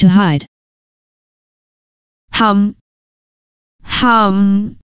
to hide. Hum. Hum.